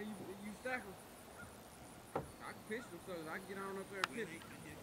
you, you stack them? I can pitch them so I can get on up there and pitch them.